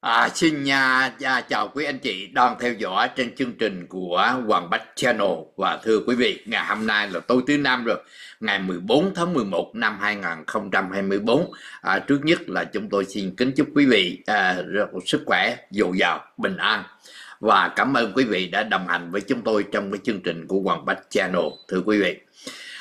À, xin nhà, à, chào quý anh chị đang theo dõi trên chương trình của Hoàng Bách Channel. Và thưa quý vị ngày hôm nay là tối thứ năm rồi ngày 14 tháng 11 năm 2024 à, trước nhất là chúng tôi xin kính chúc quý vị à, rất sức khỏe dồi dào bình an. Và cảm ơn quý vị đã đồng hành với chúng tôi trong cái chương trình của Hoàng Bách Channel thưa quý vị.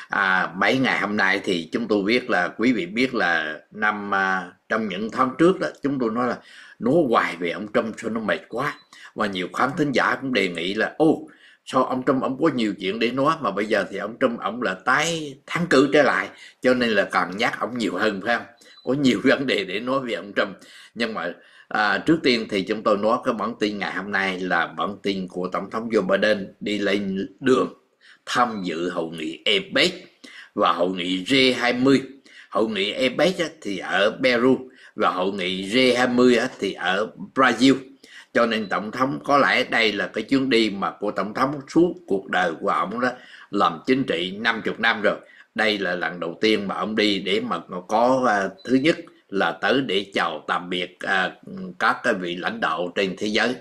À, mấy ngày hôm nay thì chúng tôi biết là quý vị biết là năm à, trong những tháng trước đó chúng tôi nói là nó hoài về ông Trump cho nó mệt quá. Và nhiều khán thính giả cũng đề nghị là ô sao ông Trump ông có nhiều chuyện để nói mà bây giờ thì ông Trump ông là tái thắng cử trở lại cho nên là cần nhắc ông nhiều hơn phải không? Có nhiều vấn đề để nói về ông Trump. Nhưng mà à, trước tiên thì chúng tôi nói cái bản tin ngày hôm nay là bản tin của tổng thống Joe Biden đi lên đường tham dự hội nghị APEC và hội nghị G20 hội nghị APEC thì ở Peru và hội nghị G20 thì ở Brazil. Cho nên tổng thống có lẽ đây là cái chuyến đi mà của tổng thống suốt cuộc đời của ông đó làm chính trị 50 năm rồi. Đây là lần đầu tiên mà ông đi để mà có uh, thứ nhất là tới để chào tạm biệt uh, các cái vị lãnh đạo trên thế giới.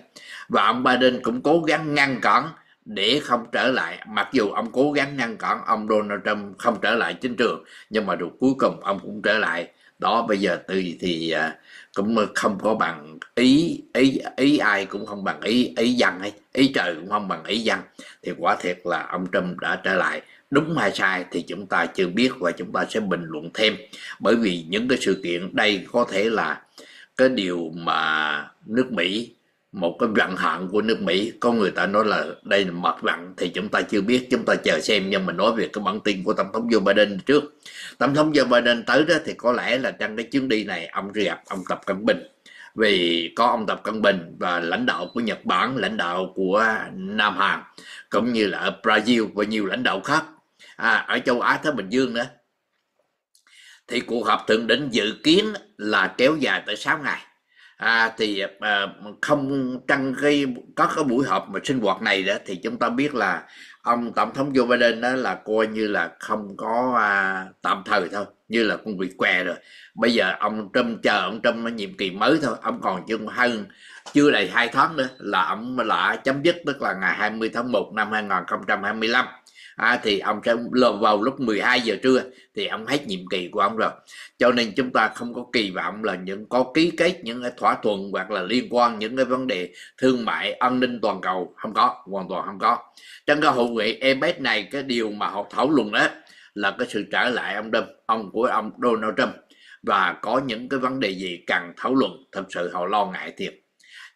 Và ông Biden cũng cố gắng ngăn cản để không trở lại. Mặc dù ông cố gắng ngăn cản ông Donald Trump không trở lại chính trường, nhưng mà rồi cuối cùng ông cũng trở lại. Đó, bây giờ từ thì à, cũng không có bằng ý ý ý ai cũng không bằng ý ý dân ấy. Ý trời cũng không bằng ý dân. Thì quả thiệt là ông Trump đã trở lại. Đúng hay sai thì chúng ta chưa biết và chúng ta sẽ bình luận thêm. Bởi vì những cái sự kiện đây có thể là cái điều mà nước Mỹ một cái vận hạn của nước Mỹ. Có người ta nói là đây là mặt vận thì chúng ta chưa biết. Chúng ta chờ xem nhưng mà nói về cái bản tin của tổng thống Joe Biden trước. Tổng thống Joe Biden tới đó thì có lẽ là trong cái chuyến đi này ông sẽ gặp ông Tập Cận Bình. Vì có ông Tập Cận Bình và lãnh đạo của Nhật Bản lãnh đạo của Nam Hàn cũng như là ở Brazil và nhiều lãnh đạo khác. À, ở châu Á Thái Bình Dương nữa. Thì cuộc họp thượng đỉnh dự kiến là kéo dài tới 6 ngày à, thì à, không trong cái có cái buổi họp mà sinh hoạt này đó thì chúng ta biết là ông tổng thống Joe Biden đó là coi như là không có à, tạm thời thôi như là con bị què rồi. Bây giờ ông Trump chờ ông Trump nó nhiệm kỳ mới thôi ông còn chưa hơn chưa đầy hai tháng nữa là ông là chấm dứt tức là ngày 20 tháng 1 năm 2025 à, thì ông sẽ vào lúc 12 giờ trưa thì ông hết nhiệm kỳ của ông rồi. Cho nên chúng ta không có kỳ vọng là những có ký kết những cái thỏa thuận hoặc là liên quan những cái vấn đề thương mại an ninh toàn cầu. Không có hoàn toàn không có. Trong cái hội nghị EPEC này cái điều mà họ thảo luận đó là cái sự trở lại ông Trump ông của ông Donald Trump. Và có những cái vấn đề gì cần thảo luận thật sự họ lo ngại thiệt.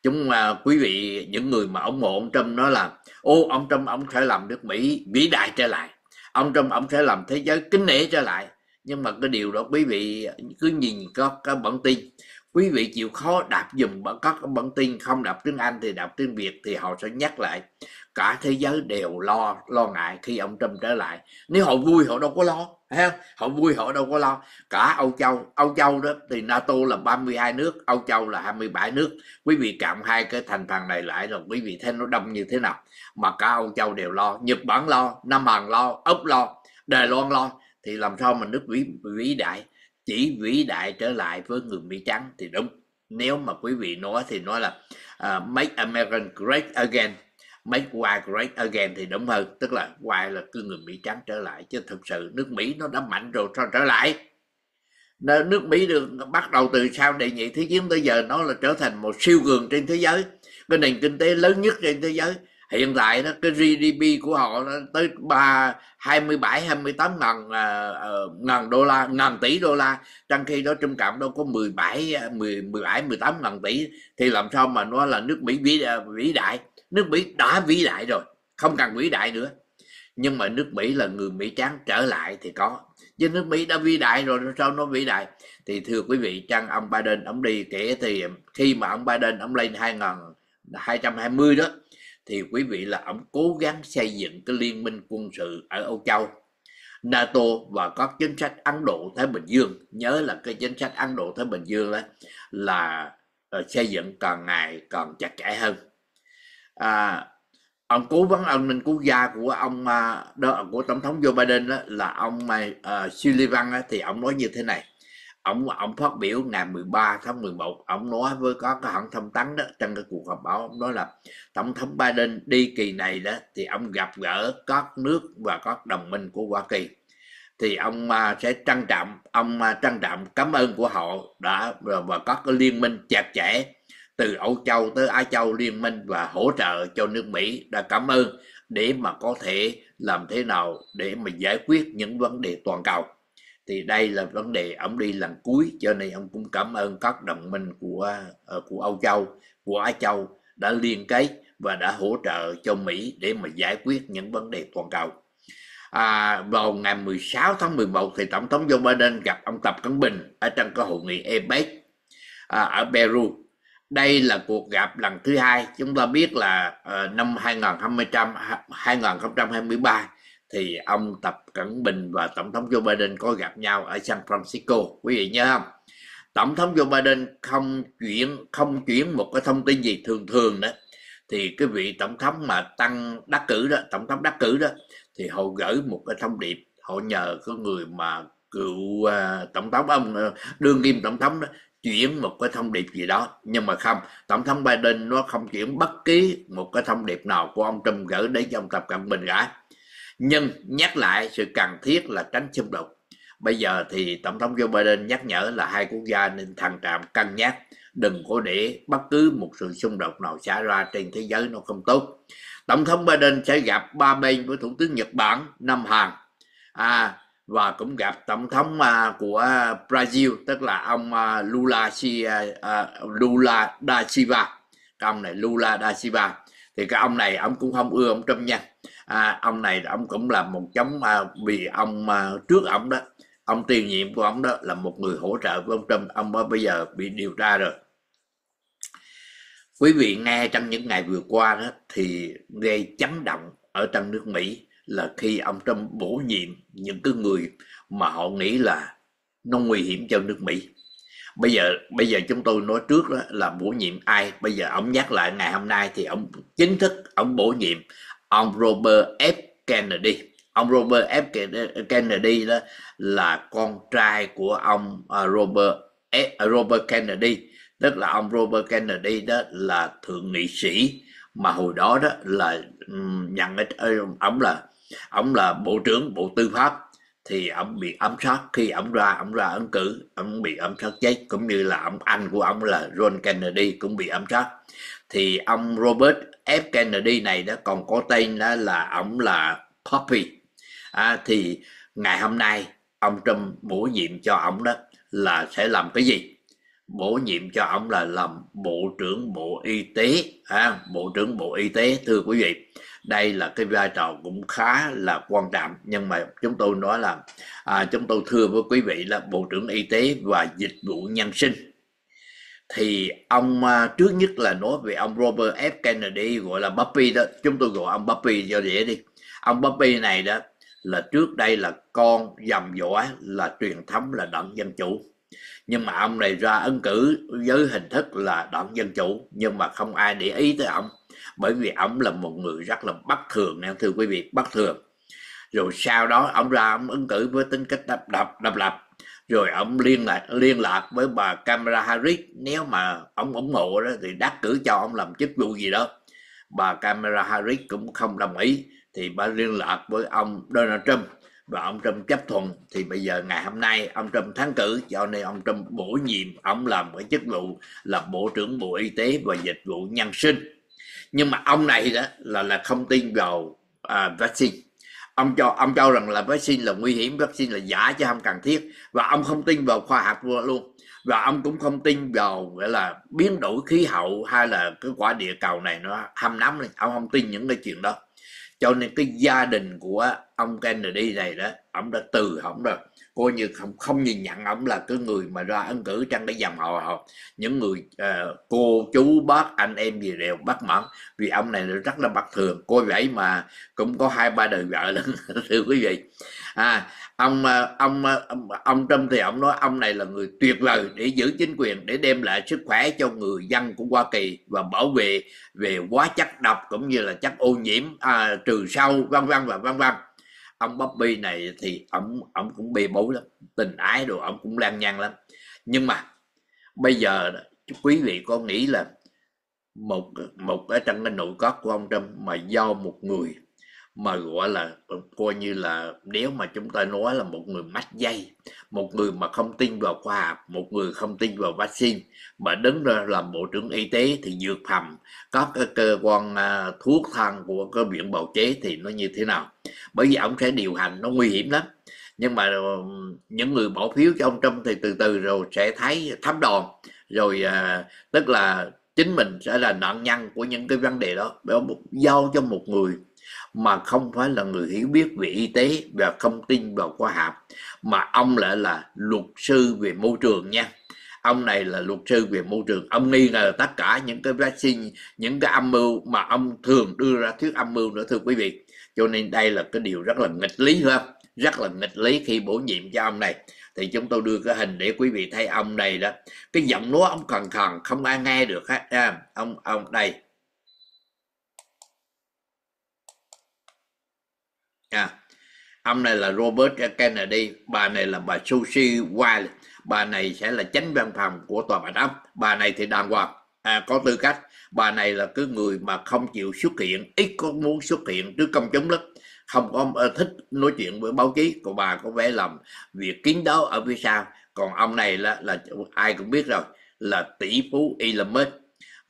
Chúng uh, quý vị những người mà ủng hộ ông Trump nói là ô, ông Trump, ông sẽ làm nước Mỹ vĩ đại trở lại. Ông Trump, ông sẽ làm thế giới kính nể trở lại. Nhưng mà cái điều đó, quý vị cứ nhìn có cái bản tin quý vị chịu khó đạp dùm các bản tin không đọc tiếng Anh thì đọc tiếng Việt thì họ sẽ nhắc lại. Cả thế giới đều lo lo ngại khi ông Trump trở lại. Nếu họ vui, họ đâu có lo ha họ vui, họ đâu có lo. Cả Âu Châu Âu Châu đó, thì NATO là 32 nước, Âu Châu là 27 nước. Quý vị cộng hai cái thành phần này lại rồi quý vị thấy nó đông như thế nào. Mà cả Âu Châu đều lo, Nhật Bản lo, Nam Hàn lo, Úc lo, Đài Loan lo, thì làm sao mà nước vĩ vĩ đại? Chỉ vĩ đại trở lại với người Mỹ trắng thì đúng. Nếu mà quý vị nói thì nói là uh, make American great again make white great again thì đúng hơn. Tức là white là cứ người Mỹ trắng trở lại chứ thực sự nước Mỹ nó đã mạnh rồi sao trở lại? Nước Mỹ được bắt đầu từ sau đệ nhị thế chiến tới giờ nó là trở thành một siêu cường trên thế giới. Cái nền kinh tế lớn nhất trên thế giới hiện tại đó cái GDP của họ nó tới ba hai mươi bảy hai mươi tám ngàn uh, ngàn đô la ngàn tỷ đô la. Trong khi đó trung cộng đâu có 17 10 17 18 ngàn tỷ. Thì làm sao mà nó là nước Mỹ vĩ, à, vĩ đại? Nước Mỹ đã vĩ đại rồi không cần vĩ đại nữa. Nhưng mà nước Mỹ là người Mỹ trắng trở lại thì có. Chứ nước Mỹ đã vĩ đại rồi sao nó vĩ đại? Thì thưa quý vị chăng ông Biden ông đi kể thì khi mà ông Biden ông lên 2020 đó thì quý vị là ông cố gắng xây dựng cái liên minh quân sự ở Âu Châu. NATO và các chính sách Ấn Độ Thái Bình Dương nhớ là cái chính sách Ấn Độ Thái Bình Dương đó là ờ, xây dựng càng ngày càng chặt chẽ hơn. À, ông cố vấn an ninh quốc gia của ông ờ, đó, của tổng thống Joe Biden đó, là ông uh, Sullivan đó, thì ông nói như thế này ông ông phát biểu ngày 13 tháng 11 ông nói với có cái hãng thông tấn đó trong cái cuộc họp báo ông nói là tổng thống Biden đi kỳ này đó thì ông gặp gỡ các nước và các đồng minh của Hoa Kỳ. Thì ông à, sẽ trân trọng ông à, trân trọng cảm ơn của họ đã và, và các cái liên minh chặt chẽ từ Âu Châu tới Á Châu liên minh và hỗ trợ cho nước Mỹ đã cảm ơn để mà có thể làm thế nào để mà giải quyết những vấn đề toàn cầu thì đây là vấn đề ông đi lần cuối cho nên ông cũng cảm ơn các đồng minh của uh, của Âu Châu của Á Châu đã liên kết và đã hỗ trợ cho Mỹ để mà giải quyết những vấn đề toàn cầu. À, vào ngày 16 tháng 11 thì tổng thống Joe Biden gặp ông Tập Cận Bình ở trong cái hội nghị APEC à, ở Peru. Đây là cuộc gặp lần thứ hai. Chúng ta biết là uh, năm 2020 2023 thì ông Tập Cận Bình và Tổng thống Joe Biden có gặp nhau ở San Francisco. Quý vị nhớ không? Tổng thống Joe Biden không chuyển không chuyển một cái thông tin gì thường thường đó thì cái vị tổng thống mà tăng đắc cử đó tổng thống đắc cử đó thì họ gửi một cái thông điệp. Họ nhờ cái người mà cựu uh, tổng thống ông uh, đương kim tổng thống đó chuyển một cái thông điệp gì đó. Nhưng mà không tổng thống Biden nó không chuyển bất kỳ một cái thông điệp nào của ông Trump gửi đến cho ông Tập Cận Bình cả nhưng nhắc lại sự cần thiết là tránh xung đột. Bây giờ thì tổng thống Joe Biden nhắc nhở là hai quốc gia nên thận trọng cân nhắc. Đừng có để bất cứ một sự xung đột nào xảy ra trên thế giới nó không tốt. Tổng thống Biden sẽ gặp ba bên với thủ tướng Nhật Bản Nam Hàn. À, và cũng gặp tổng thống uh, của Brazil tức là ông uh, Lula si, uh, Lula da Silva. Cái ông này Lula da Silva. Thì cái ông này ông cũng không ưa ông Trump nha à, ông này ông cũng là một chống à, vì ông à, trước ông đó ông tiền nhiệm của ông đó là một người hỗ trợ với ông Trump ông bây giờ bị điều tra rồi. Quý vị nghe trong những ngày vừa qua đó thì gây chấn động ở trong nước Mỹ là khi ông Trump bổ nhiệm những cái người mà họ nghĩ là nó nguy hiểm cho nước Mỹ. Bây giờ bây giờ chúng tôi nói trước đó là bổ nhiệm ai? Bây giờ ông nhắc lại ngày hôm nay thì ông chính thức ông bổ nhiệm ông Robert F. Kennedy. Ông Robert F. Kennedy đó là con trai của ông à, Robert F, à, Robert Kennedy. Tức là ông Robert Kennedy đó là thượng nghị sĩ mà hồi đó đó là nhận à, ông là ông là bộ trưởng bộ tư pháp. Thì ông bị ám sát. Khi ông ra ông ra ứng cử ông bị ám sát chết. Cũng như là ông anh của ông là John Kennedy cũng bị ám sát. Thì ông Robert F. Kennedy này đó còn có tên đó là ông là Poppy. À, thì ngày hôm nay ông Trump bổ nhiệm cho ông đó là sẽ làm cái gì? Bổ nhiệm cho ông là làm bộ trưởng bộ y tế à, bộ trưởng bộ y tế thưa quý vị. Đây là cái vai trò cũng khá là quan trọng nhưng mà chúng tôi nói là à, chúng tôi thưa với quý vị là bộ trưởng y tế và dịch vụ nhân sinh thì ông à, trước nhất là nói về ông Robert F. Kennedy, gọi là Bobby đó. Chúng tôi gọi ông Bobby cho dễ đi. Ông Bobby này đó là trước đây là con dòng dõi, là truyền thống, là đảng dân chủ. Nhưng mà ông này ra ứng cử với hình thức là đảng dân chủ, nhưng mà không ai để ý tới ông. Bởi vì ông là một người rất là bất thường nè thưa quý vị, bất thường. Rồi sau đó ông ra ông ứng cử với tính cách độc độc lập rồi ông liên lạc liên lạc với bà Kamala Harris. Nếu mà ông ủng hộ đó thì đắc cử cho ông làm chức vụ gì đó. Bà Kamala Harris cũng không đồng ý. Thì bà liên lạc với ông Donald Trump. Và ông Trump chấp thuận. Thì bây giờ ngày hôm nay ông Trump thắng cử. Cho nên ông Trump bổ nhiệm ông làm cái chức vụ là bộ trưởng bộ y tế và dịch vụ nhân sinh. Nhưng mà ông này đó là là không tin vào à, vaccine ông cho ông cho rằng là vaccine là nguy hiểm, vaccine là giả chứ không cần thiết. Và ông không tin vào khoa học luôn. Và ông cũng không tin vào, gọi là, biến đổi khí hậu hay là cái quả địa cầu này nó hâm nắm này ông không tin những cái chuyện đó. Cho nên cái gia đình của ông Kennedy này đó, ông đã từ ông rồi coi như không không nhìn nhận ông là cái người mà ra ứng cử trong cái dòng họ họ những người uh, cô chú bác anh em gì đều bắt mẫn. Vì ông này rất là bất thường. Coi vậy mà cũng có hai ba đời vợ lớn, thưa quý vị. À ông ờ, ông ờ, ông, ông Trump thì ông nói ông này là người tuyệt vời để giữ chính quyền để đem lại sức khỏe cho người dân của Hoa Kỳ và bảo vệ về hóa chất độc cũng như là chất ô nhiễm à, trừ sâu vân vân và vân vân ông Bobby này thì ông ông cũng bê bối lắm, tình ái đồ ông cũng lan nhăng lắm. Nhưng mà bây giờ quý vị có nghĩ là một một ở trong cái nội các của ông Trump mà do một người mà gọi là ờ, coi như là nếu mà chúng ta nói là một người mắc dây một người mà không tin vào khoa học một người không tin vào vaccine mà đứng ra làm bộ trưởng y tế thì dược phẩm các cái cơ quan uh, thuốc thang của cái viện bào chế thì nó như thế nào? Bởi vì ông sẽ điều hành nó nguy hiểm lắm. Nhưng mà ờ, những người bỏ phiếu cho ông Trump thì từ từ rồi sẽ thấy thấm đòn. Rồi uh, tức là chính mình sẽ là nạn nhân của những cái vấn đề đó. Giao cho một người mà không phải là người hiểu biết về y tế và không tin vào khoa học mà ông lại là luật sư về môi trường nha. Ông này là luật sư về môi trường. Ông nghi ngờ tất cả những cái vaccine những cái âm mưu mà ông thường đưa ra thuyết âm mưu nữa thưa quý vị. Cho nên đây là cái điều rất là nghịch lý ha rất là nghịch lý khi bổ nhiệm cho ông này. Thì chúng tôi đưa cái hình để quý vị thấy ông này đó. Cái giọng nói ông khàn khàn không ai nghe được hết à, ông ông đây. À, ông này là Robert Kennedy bà này là bà Susie Wild bà này sẽ là chánh văn phòng của tòa bạch ốc. Bà này thì đàng hoàng. À, có tư cách. Bà này là cái người mà không chịu xuất hiện ít có muốn xuất hiện trước công chúng lắm. Không có ờ, thích nói chuyện với báo chí. Của bà có vẻ làm việc kín đáo ở phía sau. Còn ông này là là ai cũng biết rồi là tỷ phú Elon Musk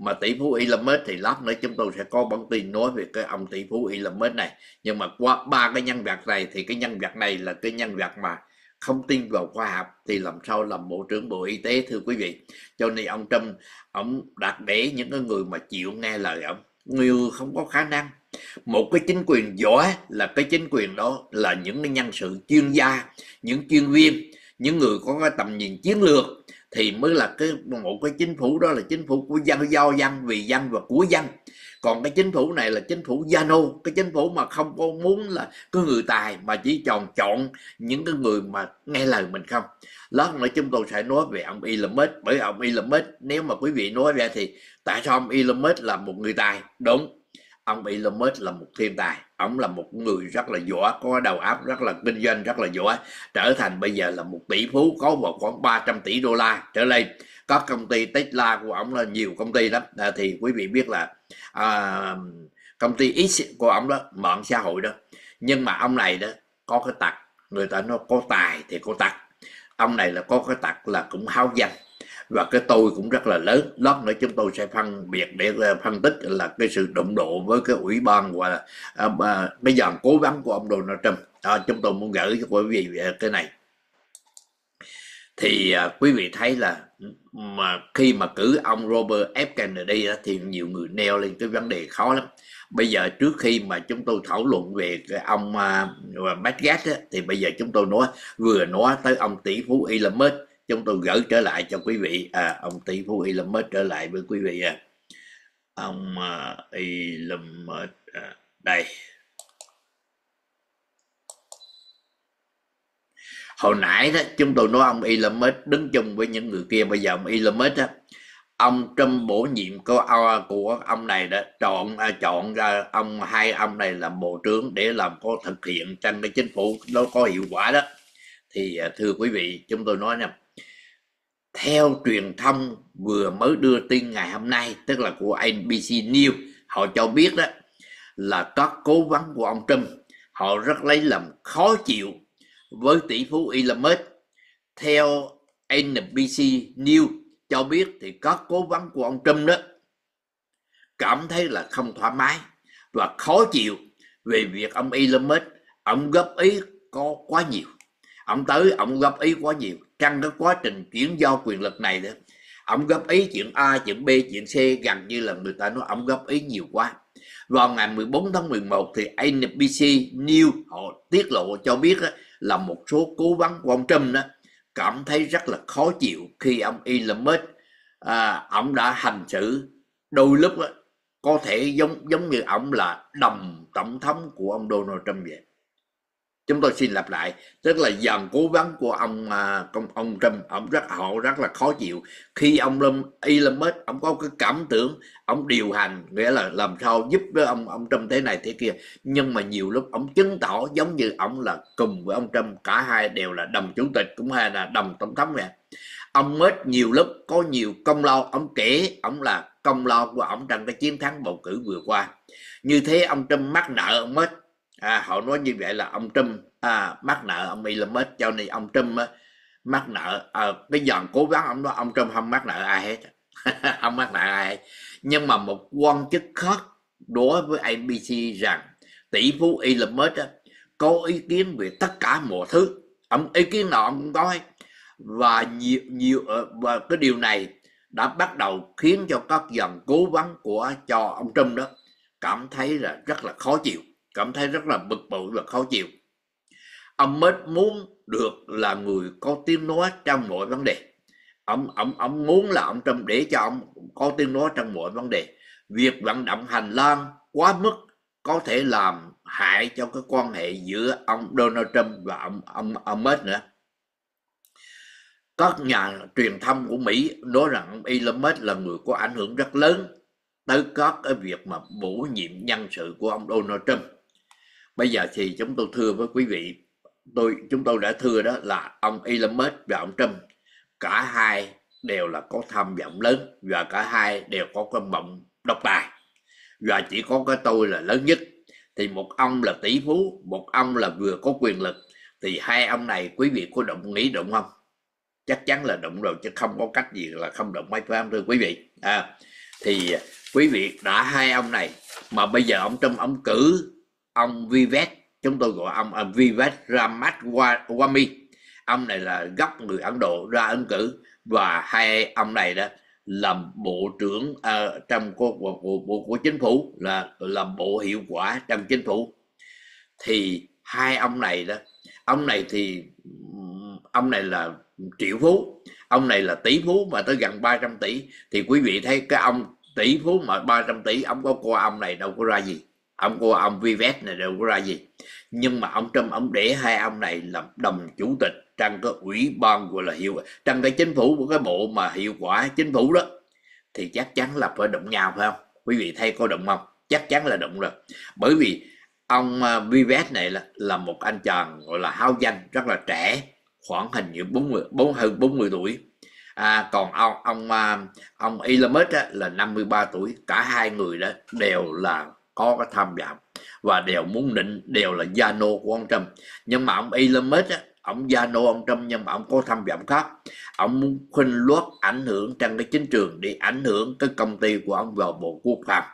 mà tỷ phú Elon Musk thì lát nữa chúng tôi sẽ có bản tin nói về cái ông tỷ phú Elon Musk này. Nhưng mà qua ba cái nhân vật này thì cái nhân vật này là cái nhân vật mà không tin vào khoa học thì làm sao làm bộ trưởng bộ y tế, thưa quý vị? Cho nên ông Trump, ông đặt để những cái người mà chịu nghe lời ông. Người không có khả năng. Một cái chính quyền giỏi là cái chính quyền đó là những cái nhân sự chuyên gia, những chuyên viên, những người có cái tầm nhìn chiến lược thì mới là cái một cái chính phủ, đó là chính phủ của dân do dân, vì dân và của dân. Còn cái chính phủ này là chính phủ gia nô cái chính phủ mà không có muốn là có người tài mà chỉ chọn chọn những cái người mà nghe lời mình không. Lát nữa chúng tôi sẽ nói về ông Elon bởi ông Elon nếu mà quý vị nói ra thì tại sao ông Elon là một người tài? Đúng ông Elon Musk là một thiên tài. Ông là một người rất là giỏi có đầu óc rất là kinh doanh rất là giỏi. Trở thành bây giờ là một tỷ phú có vào khoảng 300 tỷ đô la trở lên. Có công ty Tesla của ông là nhiều công ty lắm. À, thì quý vị biết là à, công ty X của ông đó mạng xã hội đó. Nhưng mà ông này đó có cái tật người ta nói có tài thì có tật. Ông này là có cái tật là cũng hao danh và cái tôi cũng rất là lớn. Lát nữa chúng tôi sẽ phân biệt để ờ, phân tích là cái sự đụng độ với cái ủy ban và à, à, cái dàn cố vấn của ông Donald Trump. À, chúng tôi muốn gửi cho quý vị ờ, cái này. Thì à, quý vị thấy là mà khi mà cử ông Robert F. Kennedy đó, thì nhiều người neo lên cái vấn đề khó lắm. Bây giờ trước khi mà chúng tôi thảo luận về cái ông uh, Matt Gaetz thì bây giờ chúng tôi nói vừa nói tới ông tỷ phú Elon Musk chúng tôi gửi trở lại cho quý vị. À, ông tỷ phú Elon Musk trở lại với quý vị à. ông uh, Elon Musk à, đây. Hồi nãy đó chúng tôi nói ông Elon Musk đứng chung với những người kia. Bây giờ ông Elon Musk đó ông Trump bổ nhiệm của à, của ông này đã chọn à, chọn ra ông hai ông này làm bộ trưởng để làm có thực hiện trong cái chính phủ nó có hiệu quả đó. Thì à, thưa quý vị chúng tôi nói nha theo truyền thông vừa mới đưa tin ngày hôm nay, tức là của NBC News, họ cho biết đó là các cố vấn của ông Trump, họ rất lấy làm khó chịu với tỷ phú Elon Musk. Theo NBC News cho biết thì các cố vấn của ông Trump đó cảm thấy là không thoải mái và khó chịu về việc ông Elon Musk, ông góp ý có quá nhiều. Ông tới, ông góp ý quá nhiều trong cái quá trình chuyển giao quyền lực này đó. Ông góp ý chuyện A chuyện B chuyện C gần như là người ta nói ông góp ý nhiều quá. Vào ngày 14 tháng 11 thì NBC News họ tiết lộ cho biết đó, là một số cố vấn của ông Trump đó cảm thấy rất là khó chịu khi ông Elon Musk à, ông đã hành xử đôi lúc đó, có thể giống giống như ông là đồng tổng thống của ông Donald Trump vậy chúng tôi xin lặp lại tức là dần cố vấn của ông à, ông, ông Trump ông rất họ rất là khó chịu. Khi ông Elon Musk ông có cái cảm tưởng ông điều hành nghĩa là làm sao giúp với ông ông Trump thế này thế kia. Nhưng mà nhiều lúc ông chứng tỏ giống như ông là cùng với ông Trump cả hai đều là đồng chủ tịch cũng hay là đồng tổng thống nè ông Musk nhiều lúc có nhiều công lao ông kể ông là công lao của ông trong cái chiến thắng bầu cử vừa qua. Như thế ông Trump mắc nợ ông Musk à, họ nói như vậy là ông Trump à, mắc nợ ông Elon Musk. Cho nên ông Trump á, mắc nợ à, cái dần cố gắng ông nói ông Trump không mắc nợ ai hết. Không mắc nợ ai hết. nhưng mà một quan chức khác đối với ABC rằng tỷ phú Elon Musk á, có ý kiến về tất cả mọi thứ. Ông ý kiến nào ông cũng có hết. Và nhiều nhiều ờ, và cái điều này đã bắt đầu khiến cho các dần cố vấn của cho ông Trump đó cảm thấy là rất là khó chịu cảm thấy rất là bực bội và khó chịu. Ông mới muốn được là người có tiếng nói trong mọi vấn đề. Ông ông ông muốn là ông Trump để cho ông có tiếng nói trong mọi vấn đề. Việc vận động hành lang quá mức có thể làm hại cho cái quan hệ giữa ông Donald Trump và ông ông ông Musk nữa. Các nhà truyền thông của Mỹ nói rằng ông Elon Musk là người có ảnh hưởng rất lớn tới các cái việc mà bổ nhiệm nhân sự của ông Donald Trump bây giờ thì chúng tôi thưa với quý vị tôi chúng tôi đã thưa đó là ông Elon Musk và ông Trump cả hai đều là có tham vọng lớn và cả hai đều có cái mộng độc tài. Và chỉ có cái tôi là lớn nhất. Thì một ông là tỷ phú một ông là vừa có quyền lực thì hai ông này quý vị có động nghĩ động không? Chắc chắn là động rồi chứ không có cách gì là không động mấy phải không thưa quý vị. À, thì quý vị đã hai ông này mà bây giờ ông trong ông cử ông Vivek chúng tôi gọi ông uh, Vivek Ramaswamy. Ông này là gốc người Ấn Độ ra ứng cử và hai ông này đó làm bộ trưởng uh, trong của, của, của, của, chính phủ là làm bộ hiệu quả trong chính phủ. Thì hai ông này đó ông này thì ông này là triệu phú ông này là tỷ phú mà tới gần 300 tỷ. Thì quý vị thấy cái ông tỷ phú mà 300 tỷ ông có qua ông này đâu có ra gì ông cô ông Vivet này đều có ra gì. Nhưng mà ông Trump ông để hai ông này làm đồng chủ tịch trong cái ủy ban gọi là hiệu trong cái chính phủ của cái bộ mà hiệu quả chính phủ đó thì chắc chắn là phải động nhau phải không? Quý vị thấy có động không? Chắc chắn là động rồi. Bởi vì ông à, Vivet này là là một anh chàng gọi là hao danh rất là trẻ khoảng hình như 40 bốn hơn 40 tuổi. À, còn ông ông à, ông Elon Musk là 53 tuổi. Cả hai người đó đều là có cái tham vọng. Và đều muốn định đều là gia nô của ông Trump. Nhưng mà ông Elon Musk á, ông gia nô ông Trump nhưng mà ông có tham vọng khác. Ông muốn khuynh luất ảnh hưởng trong cái chính trường để ảnh hưởng cái công ty của ông vào bộ quốc phòng.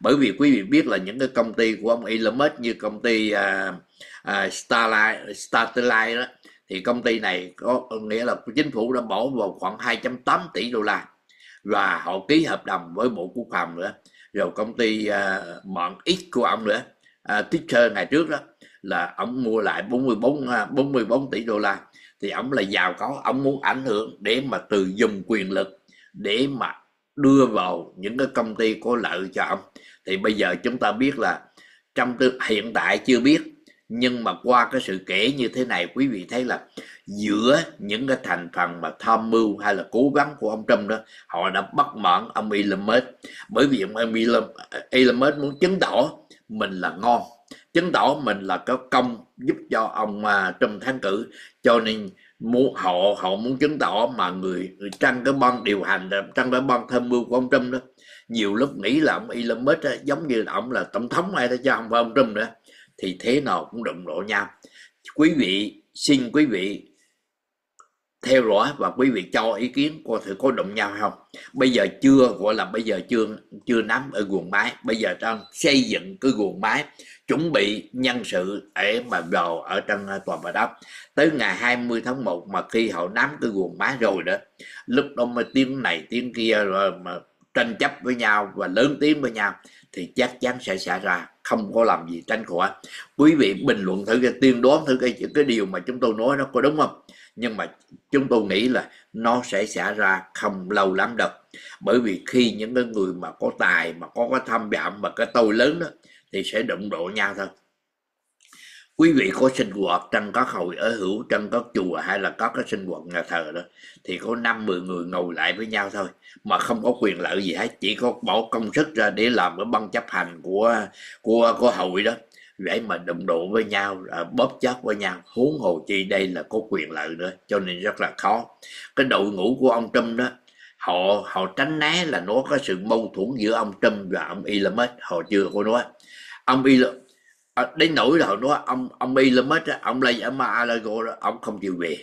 Bởi vì quý vị biết là những cái công ty của ông Elon Musk như công ty à, à, uh, uh, Starlight Starlight đó thì công ty này có nghĩa là chính phủ đã bỏ vào khoảng 2.8 tỷ đô la. Và họ ký hợp đồng với bộ quốc phòng nữa rồi công ty à, uh, mạng X của ông nữa. À, uh, Twitter ngày trước đó là ông mua lại 44 44 à, tỷ đô la. Thì ông là giàu có ông muốn ảnh hưởng để mà từ dùng quyền lực để mà đưa vào những cái công ty có lợi cho ông. Thì bây giờ chúng ta biết là trong hiện tại chưa biết nhưng mà qua cái sự kể như thế này quý vị thấy là giữa những cái thành phần mà tham mưu hay là cố gắng của ông Trump đó họ đã bất mãn ông Elon Musk. Bởi vì ông Elon, Elon Musk muốn chứng tỏ mình là ngon chứng tỏ mình là có công giúp cho ông mà Trump thắng cử. Cho nên muốn họ họ muốn chứng tỏ mà người, người trong cái ban điều hành trong cái ban tham mưu của ông Trump đó nhiều lúc nghĩ là ông Elon Musk đó, giống như là ông là tổng thống ai đó cho không phải ông Trump nữa thì thế nào cũng đụng độ nhau. Quý vị, xin quý vị theo dõi và quý vị cho ý kiến coi thử có đụng nhau không. Bây giờ chưa, gọi là bây giờ chưa chưa nắm ở guồng máy. Bây giờ đang xây dựng cái guồng máy, chuẩn bị nhân sự để mà vào ở trong à, tòa bà ốc tới ngày 20 tháng 1 mà khi họ nắm cái guồng máy rồi đó, lúc đó mới tiếng này tiếng kia, rồi mà tranh chấp với nhau và lớn tiếng với nhau, thì chắc chắn sẽ xảy ra. Không có làm gì tránh khỏi quý vị bình luận thử cái, tiên đoán thử cái cái điều mà chúng tôi nói nó có đúng không? Nhưng mà chúng tôi nghĩ là nó sẽ xảy ra không lâu lắm đâu. Bởi vì khi những cái người mà có tài, mà có cái tham vọng, mà cái tôi lớn đó, thì sẽ đụng độ nhau thôi quý vị có sinh hoạt trong các hội ở hữu, trong các chùa hay là có cái sinh hoạt nhà thờ đó, thì có năm, mười người ngồi lại với nhau thôi, mà không có quyền lợi gì hết, chỉ có bỏ công sức ra để làm cái ban chấp hành của của của hội đó vậy mà đụng độ với nhau à, bóp chết với nhau, huống hồ chi đây là có quyền lợi nữa, cho nên rất là khó. Cái đội ngũ của ông Trump đó, họ họ tránh né là nó có sự mâu thuẫn giữa ông Trump và ông Elon Musk, họ chưa có nói. Ông Elon à, đến nỗi rồi nói ông ông đi lắm mất ông lấy ở Malago đó ông không chịu về.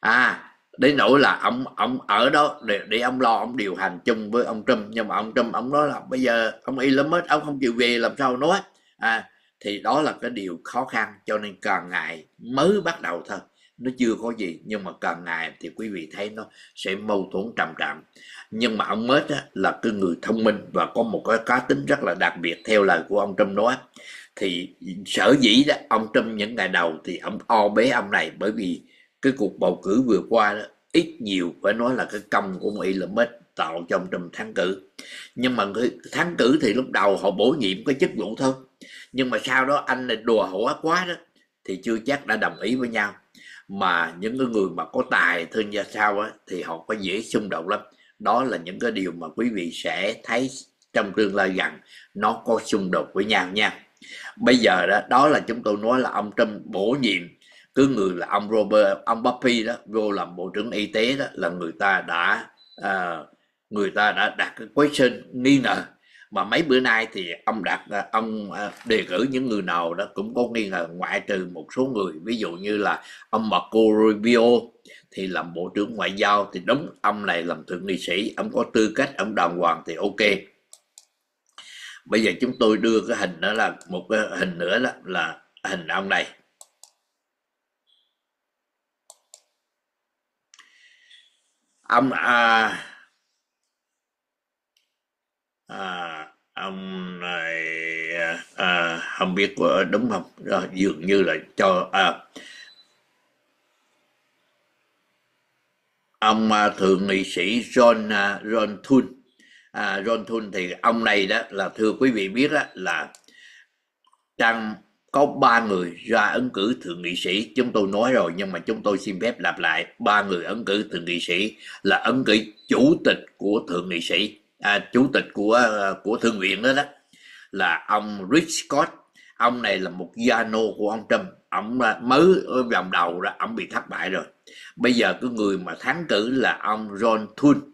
À đến nỗi là ông ông ở đó để để ông lo ông điều hành chung với ông Trump nhưng mà ông Trump ông nói là bây giờ ông Elon Musk ông không chịu về làm sao nói? À thì đó là cái điều khó khăn cho nên càng ngày mới bắt đầu thôi. Nó chưa có gì nhưng mà càng ngày thì quý vị thấy nó sẽ mâu thuẫn trầm trọng nhưng mà ông Mết là cái người thông minh và có một cái cá tính rất là đặc biệt theo lời của ông Trump nói thì sở dĩ đó, ông Trump những ngày đầu thì ông o bế ông này, bởi vì cái cuộc bầu cử vừa qua đó, ít nhiều phải nói là cái công của Mỹ là mất tạo cho ông Trump thắng cử. Nhưng mà thắng cử thì lúc đầu họ bổ nhiệm cái chức vụ thôi. Nhưng mà sau đó anh này đùa hổ quá đó, thì chưa chắc đã đồng ý với nhau. Mà những cái người mà có tài, thương gia sao á, thì họ có dễ xung đột lắm. Đó là những cái điều mà quý vị sẽ thấy trong tương lai gần, nó có xung đột với nhau nha bây giờ đó đó là chúng tôi nói là ông Trump bổ nhiệm cứ người là ông Robert ông Buffy đó vô làm bộ trưởng y tế đó là người ta đã à, người ta đã đặt cái question nghi ngờ. Mà mấy bữa nay thì ông đặt à, ông à, đề cử những người nào đó cũng có nghi ngờ ngoại trừ một số người. Ví dụ như là ông Marco Rubio thì làm bộ trưởng ngoại giao thì đúng ông này làm thượng nghị sĩ ông có tư cách ông đàng hoàng thì ok bây giờ chúng tôi đưa cái hình đó là một cái hình nữa là, là hình ông này. Ông à, à, ông này à, không biết có đúng không? Rồi dường như là cho à, ông à, thượng nghị sĩ John à, John Thun à, John Thun thì ông này đó là thưa quý vị biết đó, là đang có ba người ra ứng cử thượng nghị sĩ. Chúng tôi nói rồi nhưng mà chúng tôi xin phép lặp lại. Ba người ứng cử thượng nghị sĩ là ứng cử chủ tịch của thượng nghị sĩ à, chủ tịch của của thượng viện đó đó là ông Rich Scott. Ông này là một gia nô của ông Trump. Ông à, mới ở vòng đầu đó ông bị thất bại rồi. Bây giờ cái người mà thắng cử là ông John Thun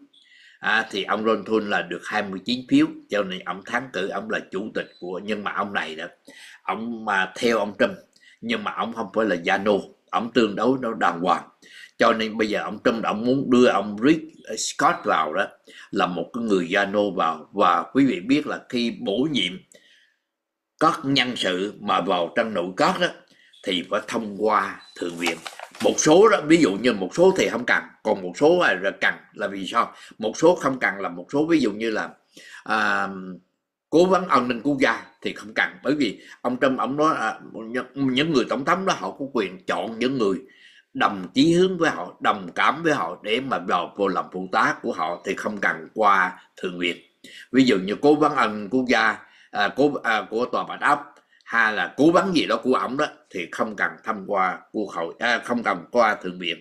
à, thì ông Ron Thun là được 29 phiếu cho nên ông thắng cử ông là chủ tịch của nhưng mà ông này đó ông mà theo ông Trump nhưng mà ông không phải là gia nô ông tương đối nó đàng hoàng. Cho nên bây giờ ông Trump ông muốn đưa ông Rick ờ, Scott vào đó là một cái người gia nô vào. Và quý vị biết là khi bổ nhiệm các nhân sự mà vào trong nội các đó thì phải thông qua thượng viện một số đó ví dụ như một số thì không cần còn một số là cần. Là vì sao? Một số không cần là một số ví dụ như là à, cố vấn an ninh quốc gia thì không cần. Bởi vì ông Trump ông nói à, những người tổng thống đó họ có quyền chọn những người đồng chí hướng với họ đồng cảm với họ để mà vào vô làm phụ tá của họ thì không cần qua thượng viện. Ví dụ như cố vấn an ninh quốc gia à, cố à, của tòa bạch áp hay là cố vấn gì đó của ổng đó thì không cần thông qua quốc hội à, không cần qua thượng viện.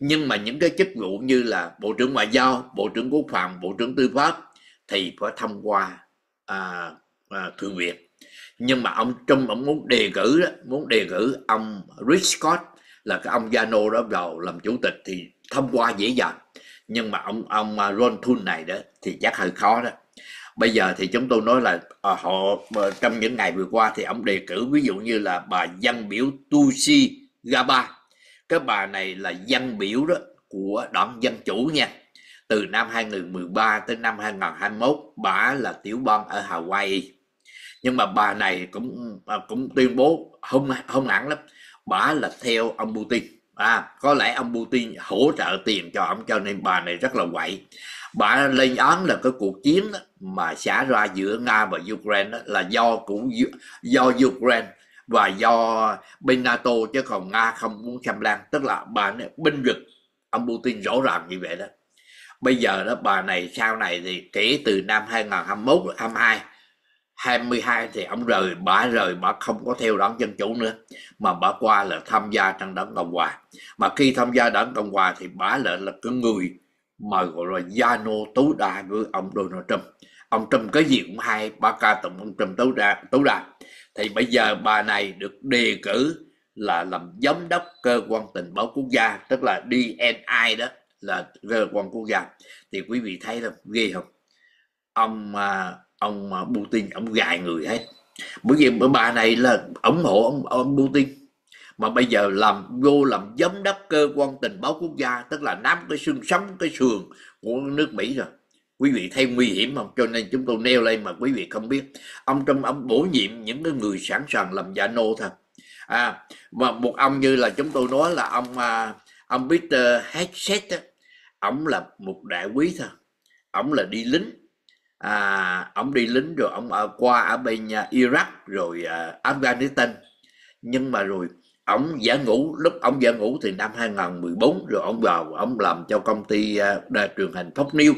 Nhưng mà những cái chức vụ như là bộ trưởng ngoại giao bộ trưởng quốc phòng bộ trưởng tư pháp thì phải thông qua à, à, thượng viện. Nhưng mà ông Trump ông muốn đề cử đó, muốn đề cử ông Rich Scott là cái ông Gano đó vào làm chủ tịch thì thông qua dễ dàng. Nhưng mà ông ông à, Ron Thun này đó thì chắc hơi khó đó bây giờ thì chúng tôi nói là à, họ ờ, trong những ngày vừa qua thì ông đề cử ví dụ như là bà dân biểu Tusi Gaba. Cái bà này là dân biểu đó của đảng dân chủ nha. Từ năm 2013 tới năm 2021 bà là tiểu bang ở Hawaii. Nhưng mà bà này cũng à, cũng tuyên bố không không hẳn lắm. Bà là theo ông Putin. À có lẽ ông Putin hỗ trợ tiền cho ông cho nên bà này rất là quậy bà lên án là cái cuộc chiến mà xảy ra giữa nga và ukraine là do cũng do ukraine và do bên nato, chứ còn nga không muốn xâm lăng. Tức là bà này binh vực, ông putin rõ ràng như vậy đó. Bây giờ đó, bà này, sau này thì kể từ năm 2021 22 22 thì ông rời, bà rời, bà không có theo đảng dân chủ nữa. Mà bà qua là tham gia trong đảng cộng hòa. Mà khi tham gia đảng cộng hòa thì bà lại là cái người mà gọi là gia nô tối đa với ông Donald Trump. Ông Trump cái gì cũng hay ba ca tổng ông Trump tối đa tối đa. Thì bây giờ bà này được đề cử là làm giám đốc cơ quan tình báo quốc gia tức là DNI đó là cơ quan quốc gia. Thì quý vị thấy là ghê không? Ông ông Putin ông gài người hết. Bởi vì bà này là ủng hộ ông, ông Putin mà bây giờ làm vô làm giám đốc cơ quan tình báo quốc gia tức là nắm cái xương sống cái sườn của nước Mỹ rồi. Quý vị thấy nguy hiểm không? Cho nên chúng tôi nêu lên mà quý vị không biết. Ông trong ông bổ nhiệm những cái người sẵn sàng làm giả nô thôi. À mà một ông như là chúng tôi nói là ông à, ông Peter Hegseth ông là một đại quý thôi. Ông là đi lính. À ông đi lính rồi ông ở qua ở bên Iraq rồi uh, Afghanistan. Nhưng mà rồi ông giả ngủ lúc ông giả ngủ thì năm 2014 rồi ông vào ông làm cho công ty à, đài truyền hình Fox News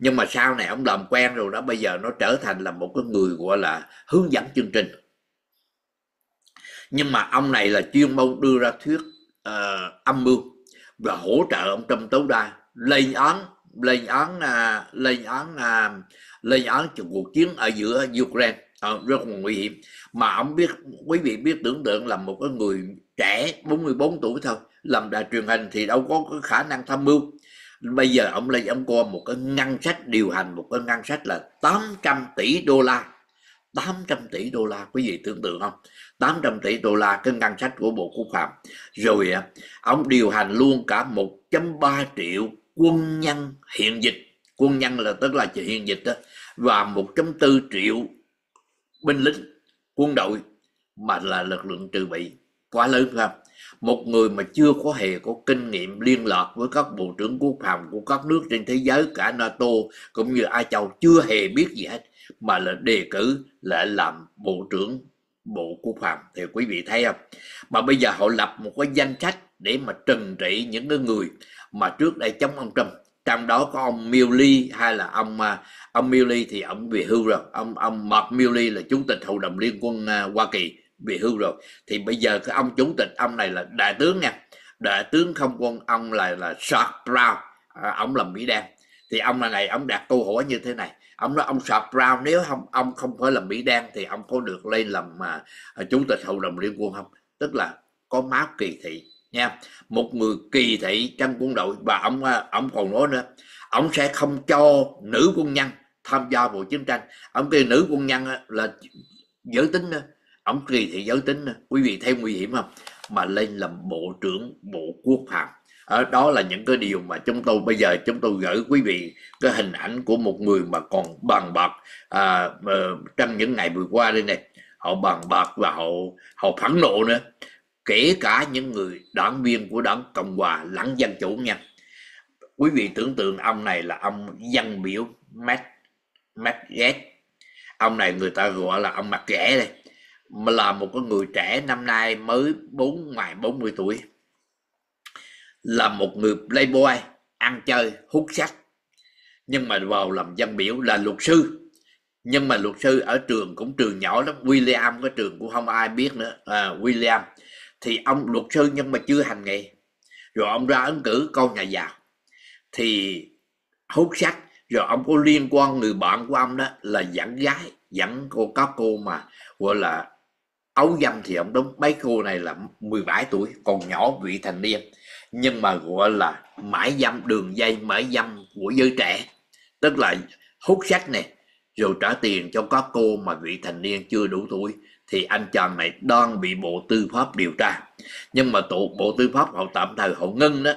nhưng mà sau này ông làm quen rồi đó bây giờ nó trở thành là một cái người gọi là hướng dẫn chương trình. Nhưng mà ông này là chuyên môn đưa ra thuyết uh, âm mưu và hỗ trợ ông Trump tối đa. Lên án lên án uh, lên án uh, lên án cuộc chiến ở giữa Ukraine à, rất là nguy hiểm. Mà ông biết quý vị biết tưởng tượng là một cái người trẻ 44 tuổi thôi làm đài truyền hình thì đâu có cái khả năng tham mưu. Bây giờ ông lên ông coi một cái ngân sách điều hành một cái ngân sách là 800 tỷ đô la. 800 tỷ đô la quý vị tưởng tượng không? 800 tỷ đô la cái ngân sách của Bộ Quốc phòng. Rồi ông điều hành luôn cả 1.3 triệu quân nhân hiện dịch. Quân nhân là tức là hiện dịch đó. Và 1.4 triệu binh lính, quân đội mà là lực lượng trừ bị quá lớn không? Một người mà chưa có hề có kinh nghiệm liên lạc với các bộ trưởng quốc phòng của các nước trên thế giới, cả NATO cũng như Ai Châu chưa hề biết gì hết, mà là đề cử lại làm bộ trưởng bộ quốc phòng, thì quý vị thấy không? Mà bây giờ họ lập một cái danh sách để mà trừng trị những cái người mà trước đây chống ông Trump trong đó có ông Milley hay là ông à, ông Milley thì ông về hưu rồi. Ông ông Mark Milley là chủ tịch hội đồng liên quân à, Hoa Kỳ về hưu rồi. Thì bây giờ cái ông chủ tịch ông này là đại tướng nha. Đại tướng không quân ông là là Charles Brown. À, ông làm mỹ đen. Thì ông này ông đặt câu hỏi như thế này. Ông nói ông Charles Brown nếu không ông không phải là mỹ đen thì ông có được lên làm mà chủ tịch hội đồng liên quân không? Tức là có máu kỳ thị nha một người kỳ thị trong quân đội và ông à, ông còn nói nữa ông sẽ không cho nữ quân nhân tham gia vào chiến tranh. Ông kêu nữ quân nhân à, là giới tính nữa ông kỳ thị giới tính nữa. quý vị thấy nguy hiểm không? Mà lên làm bộ trưởng bộ quốc phòng. Ở đó là những cái điều mà chúng tôi bây giờ chúng tôi gửi quý vị cái hình ảnh của một người mà còn bằng bạc à, ờ, trong những ngày vừa qua đây này. Họ bằng bạc và họ họ phẫn nộ nữa kể cả những người đảng viên của đảng cộng hòa lẫn dân chủ nha. Quý vị tưởng tượng ông này là ông dân biểu Matt Matt ghét ông này người ta gọi là ông mặt rẻ đây mà là một cái người trẻ năm nay mới bốn ngoài 40 tuổi. Là một người playboy ăn chơi hút sách. Nhưng mà vào làm dân biểu là luật sư. Nhưng mà luật sư ở trường cũng trường nhỏ lắm. William cái trường cũng không ai biết nữa. À, William thì ông luật sư nhưng mà chưa hành nghề. Rồi ông ra ứng cử con nhà giàu. Thì hút sách rồi ông có liên quan người bạn của ông đó là dẫn gái, dẫn cô các cô mà gọi là ấu dâm thì ông đúng. Mấy cô này là 17 tuổi, còn nhỏ vị thành niên. Nhưng mà gọi là mãi dâm, đường dây mãi dâm của giới trẻ. Tức là hút sách này rồi trả tiền cho các cô mà vị thành niên chưa đủ tuổi thì anh chàng này đang bị bộ tư pháp điều tra. Nhưng mà tụ bộ tư pháp họ tạm thời họ ngưng đó.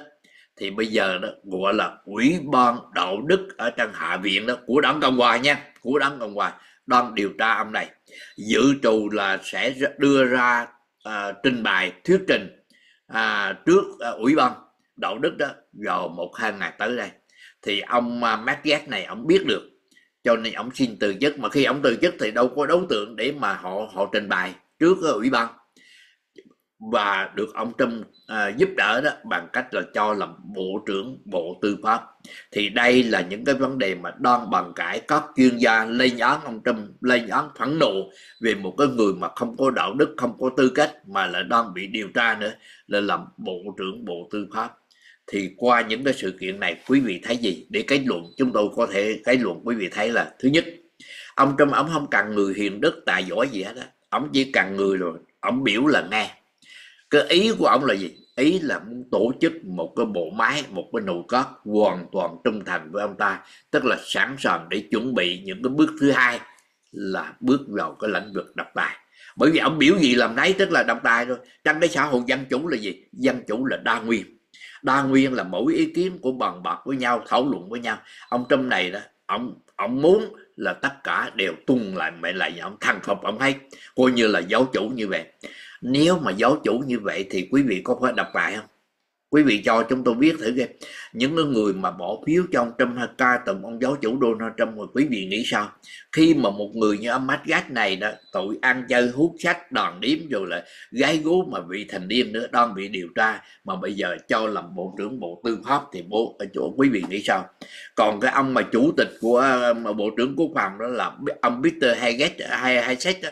Thì bây giờ đó gọi là ủy ban đạo đức ở trong hạ viện đó của đảng cộng hòa nha của đảng cộng hòa đang điều tra ông này. Dự trù là sẽ đưa ra à, trình bày thuyết trình à, trước à, ủy ban đạo đức đó vào một hai ngày tới đây. Thì ông à, Matt này ông biết được cho nên ông xin từ chức. Mà khi ông từ chức thì đâu có đối tượng để mà họ họ trình bày trước ờ, ủy ban. Và được ông Trump à, giúp đỡ đó bằng cách là cho làm bộ trưởng bộ tư pháp. Thì đây là những cái vấn đề mà đang bàn cãi các chuyên gia lên án ông Trump lên án phẫn nộ về một cái người mà không có đạo đức không có tư cách mà lại đang bị điều tra nữa là làm bộ trưởng bộ tư pháp thì qua những cái sự kiện này, quý vị thấy gì? Để cái luận, chúng tôi có thể, cái luận quý vị thấy là, thứ nhất, ông Trump, ông không cần người hiền đức, tài giỏi gì hết á. Ông chỉ cần người rồi, ông biểu là nghe. Cái ý của ông là gì? Ý là muốn tổ chức một cái bộ máy, một cái nội các hoàn toàn trung thành với ông ta. Tức là sẵn sàng để chuẩn bị những cái bước thứ hai là bước vào cái lĩnh vực độc tài. Bởi vì ông biểu gì làm nấy, tức là độc tài thôi trong cái xã hội dân chủ là gì? Dân chủ là đa nguyên đa nguyên là mỗi ý kiến của bàn bạc với nhau, thảo luận với nhau. Ông trump này đó, ông ông muốn là tất cả đều tuân lại mệnh lệnh ông. Thằng phục ông hay coi như là giáo chủ như vậy. Nếu mà giáo chủ như vậy thì quý vị có phải đọc lại không? Quý vị cho chúng tôi biết thử xem những người mà bỏ phiếu cho ông Trump hay ca tụng ông giáo chủ Donald Trump rồi, quý vị nghĩ sao? Khi mà một người như ông Matt này đó, tội ăn chơi, hút sách đòn điếm rồi là gái gú mà bị thành niên nữa, đang bị điều tra, mà bây giờ cho làm bộ trưởng bộ tư pháp thì bố ở chỗ, quý vị nghĩ sao? Còn cái ông mà chủ tịch của, mà bộ trưởng quốc phòng đó là ông Peter Haggett, hay hay đó,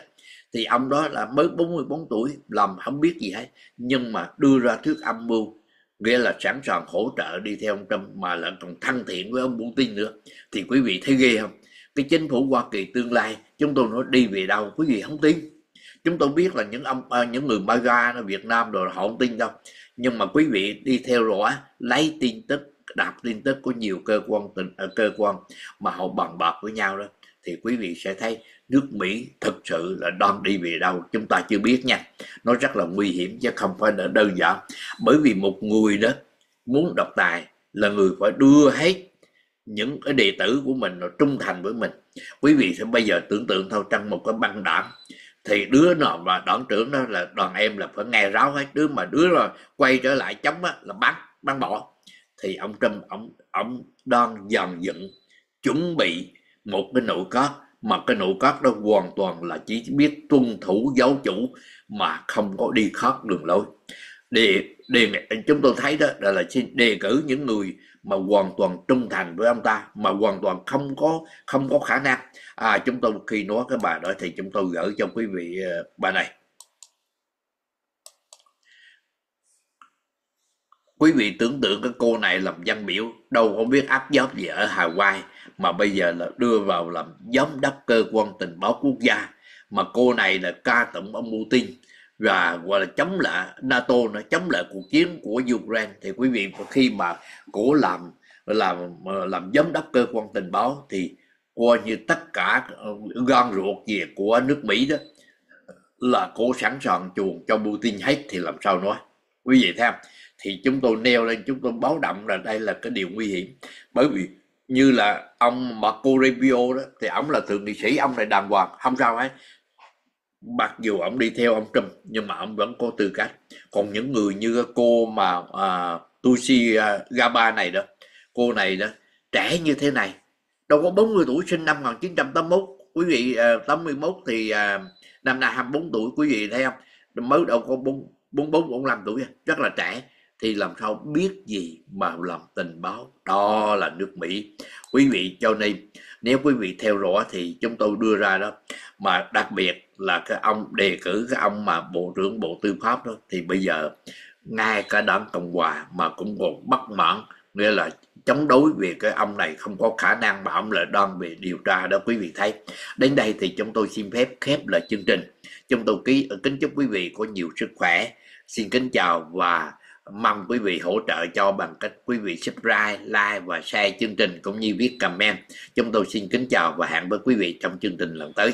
thì ông đó là mới 44 tuổi, làm không biết gì hết, nhưng mà đưa ra thuyết âm mưu nghĩa là sẵn sàng hỗ trợ đi theo ông Trump mà lại còn thân thiện với ông Putin nữa. Thì quý vị thấy ghê không? Cái chính phủ Hoa Kỳ tương lai chúng tôi nói đi về đâu quý vị không tin. Chúng tôi biết là những ông à, những người MAGA ở Việt Nam rồi họ không tin đâu. Nhưng mà quý vị đi theo dõi lấy tin tức đạp tin tức của nhiều cơ quan tình à, cơ quan mà họ bằng bạc với nhau đó thì quý vị sẽ thấy nước Mỹ thực sự là đang đi về đâu chúng ta chưa biết nha. Nó rất là nguy hiểm chứ không phải là đơn giản. Bởi vì một người đó muốn độc tài là người phải đưa hết những cái đệ tử của mình nó trung thành với mình. Quý vị sẽ bây giờ tưởng tượng thôi trong một cái băng đảng thì đứa nào mà đoạn trưởng đó là đoàn em là phải nghe ráo hết. Đứa mà đứa rồi quay trở lại chống á, là bắn bắn bỏ. Thì ông Trump ông ông đang dần dựng chuẩn bị một cái nội các mà cái nội các đó hoàn toàn là chỉ biết tuân thủ giáo chủ mà không có đi khác đường lối. Đề đề chúng tôi thấy đó là xin đề cử những người mà hoàn toàn trung thành với ông ta, mà hoàn toàn không có không có khả năng. À chúng tôi khi nói cái bài đó thì chúng tôi gửi cho quý vị ờ, bài này. Quý vị tưởng tượng cái cô này làm dân biểu đâu không biết áp giáp gì ở Hawaii mà bây giờ là đưa vào làm giám đốc cơ quan tình báo quốc gia. Mà cô này là ca tụng ông Putin. Và gọi là chống lại NATO nó chống lại cuộc chiến của Ukraine. Thì quý vị, khi mà cổ làm làm làm giám đốc cơ quan tình báo thì coi như tất cả ờ, gan ruột gì của nước Mỹ đó là cổ sẵn sàng chuồng cho Putin hết thì làm sao nói. Quý vị thấy không? Thì chúng tôi nêu lên, chúng tôi báo động là đây là cái điều nguy hiểm. Bởi vì như là ông Marco Rubio đó thì ông là thượng nghị sĩ ông này đàng hoàng không sao hết. Mặc dù ông đi theo ông Trump nhưng mà ông vẫn có tư cách. Còn những người như cô mà à, Tusi à, Gaba này đó cô này đó trẻ như thế này đâu có 40 tuổi sinh năm 1981 quý vị à, 81 thì à, năm nay 24 tuổi quý vị thấy không? Mới đâu có 4, 44 45 tuổi à, rất là trẻ thì làm sao biết gì mà làm tình báo? Đó là nước Mỹ. Quý vị, cho nên nếu quý vị theo dõi thì chúng tôi đưa ra đó, mà đặc biệt là cái ông, đề cử cái ông mà bộ trưởng bộ tư pháp đó, thì bây giờ ngay cả đảng cộng hòa mà cũng còn bất mãn. Nghĩa là chống đối về cái ông này không có khả năng mà ông là đang bị điều tra đó, quý vị thấy. Đến đây thì chúng tôi xin phép khép lại chương trình. Chúng tôi ký, kính chúc quý vị có nhiều sức khỏe. Xin kính chào và mong quý vị hỗ trợ cho bằng cách quý vị subscribe, like và share chương trình cũng như viết comment. Chúng tôi xin kính chào và hẹn với quý vị trong chương trình lần tới.